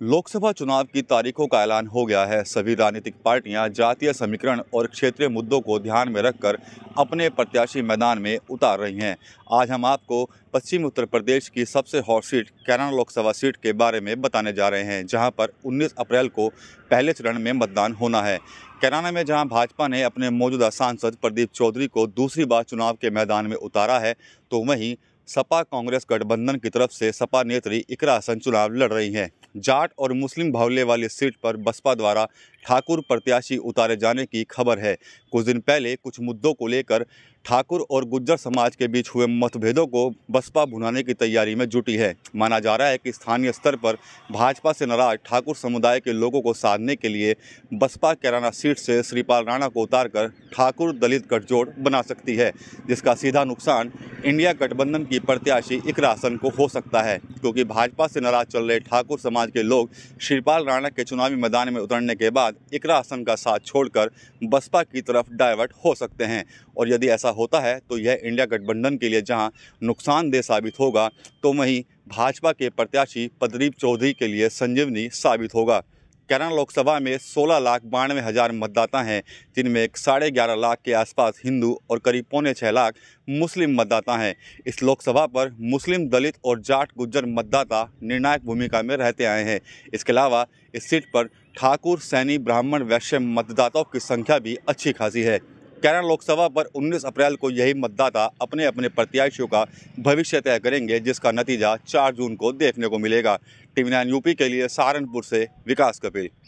लोकसभा चुनाव की तारीखों का ऐलान हो गया है। सभी राजनीतिक पार्टियाँ जातीय समीकरण और क्षेत्रीय मुद्दों को ध्यान में रखकर अपने प्रत्याशी मैदान में उतार रही हैं। आज हम आपको पश्चिमी उत्तर प्रदेश की सबसे hot seat, Kairana Lok Sabha seat के बारे में बताने जा रहे हैं, जहाँ पर 19 अप्रैल को पहले चरण में मतदान होना है। कैराना में जहाँ भाजपा ने अपने मौजूदा सांसद प्रदीप चौधरी को दूसरी बार चुनाव के मैदान में उतारा है तो वहीं सपा कांग्रेस गठबंधन की तरफ़ से सपा नेत्री इकरा हसन चुनाव लड़ रही हैं। जाट और मुस्लिम भावले वाली सीट पर बसपा द्वारा ठाकुर प्रत्याशी उतारे जाने की खबर है। कुछ दिन पहले कुछ मुद्दों को लेकर ठाकुर और गुज्जर समाज के बीच हुए मतभेदों को बसपा भुनाने की तैयारी में जुटी है। माना जा रहा है कि स्थानीय स्तर पर भाजपा से नाराज़ ठाकुर समुदाय के लोगों को साधने के लिए बसपा कैराना सीट से श्रीपाल राणा को उतारकर ठाकुर दलित गठजोड़ बना सकती है, जिसका सीधा नुकसान इंडिया गठबंधन की प्रत्याशी इकरा हसन को हो सकता है, क्योंकि भाजपा से नाराज़ चल रहे ठाकुर समाज के लोग श्रीपाल राणा के चुनावी मैदान में उतरने के बाद इकरा हसन का साथ छोड़कर बसपा की तरफ़ डाइवर्ट हो सकते हैं। और यदि ऐसा होता है तो यह इंडिया गठबंधन के लिए जहाँ नुकसानदेह साबित होगा तो वहीं भाजपा के प्रत्याशी प्रदीप चौधरी के लिए संजीवनी साबित होगा। कैराना लोकसभा में 16 लाख बानवे हज़ार मतदाता हैं, जिनमें साढ़े ग्यारह लाख के आसपास हिंदू और करीब पौने छः लाख मुस्लिम मतदाता हैं। इस लोकसभा पर मुस्लिम दलित और जाट गुज्जर मतदाता निर्णायक भूमिका में रहते आए हैं। इसके अलावा इस सीट पर ठाकुर सैनी ब्राह्मण वैश्य मतदाताओं की संख्या भी अच्छी खासी है। कैरन लोकसभा पर 19 अप्रैल को यही मतदाता अपने अपने प्रत्याशियों का भविष्य तय करेंगे, जिसका नतीजा 4 जून को देखने को मिलेगा। टीवी नाइन यूपी के लिए सहारनपुर से विकास कपिल।